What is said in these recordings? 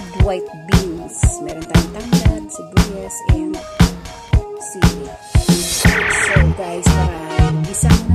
with white beans. Meron tayong tanggad, sibuyas, and sili. So guys, tara, gisa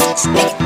Stick.